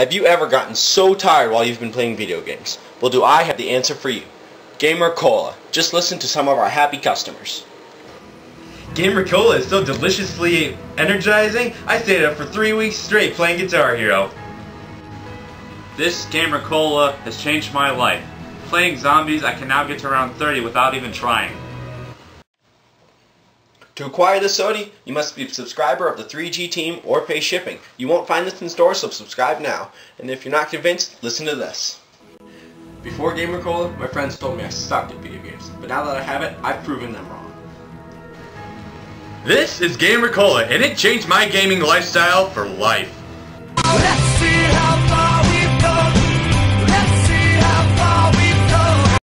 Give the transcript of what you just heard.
Have you ever gotten so tired while you've been playing video games? Well, do I have the answer for you. Gamer Cola. Just listen to some of our happy customers. Gamer Cola is so deliciously energizing, I stayed up for three weeks straight playing Guitar Hero. This Gamer Cola has changed my life. Playing zombies, I can now get to around 30 without even trying. To acquire this soda, you must be a subscriber of the 3G team or pay shipping. You won't find this in stores, so subscribe now. And if you're not convinced, listen to this. Before Gamer Cola, my friends told me I sucked at video games. But now that I have it, I've proven them wrong. This is Gamer Cola, and it changed my gaming lifestyle for life.